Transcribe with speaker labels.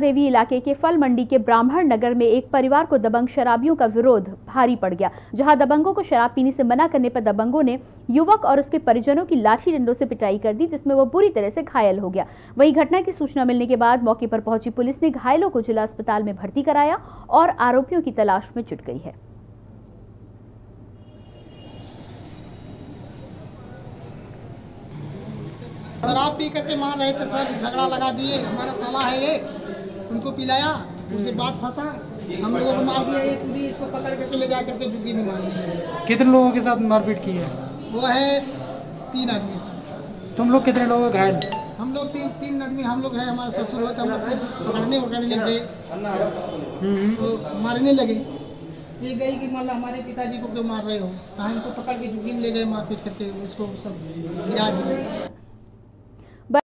Speaker 1: देवी इलाके के फल मंडी के ब्राह्मण नगर में एक परिवार को दबंग शराबियों का विरोध भारी पड़ गया, जहाँ दबंगों को शराब पीने से मना करने पर दबंगों ने युवक और उसके परिजनों की लाठी डंडों से पिटाई कर दी, जिसमें वो बुरी तरह से घायल हो गया। वहीं घटना की सूचना मिलने के बाद मौके पर पहुँची पुलिस ने घायलों को जिला अस्पताल में भर्ती कराया और आरोपियों की तलाश में जुट गई है।
Speaker 2: शराब पी करके मार रहे थे सर, झगड़ा लगा दिए, हमारा साला है ये। उनको पिलाया उसके बाद फंसा। हम लोगों को मार दिया एक भी इसको पकड़ करके ले जा करके जुग्गी में मार दिया।
Speaker 3: कितने लोगों के साथ मारपीट की है?
Speaker 2: वो है तीन आदमी सर।
Speaker 3: तुम लोग कितने लोग घायल?
Speaker 2: हम लोग तीन तीन आदमी हम लोग हैं हमारे ससुर होते हम लोग पकड़ने उकड़ने गए।
Speaker 3: हम्म,
Speaker 2: तो मारने लगे। ये गई कि मान लो हमारे पिताजी को क्यों मार रहे हो कहा इनको पकड़ के जुग्गी में ले गए मारपीट करके उसको सब गिरा दिए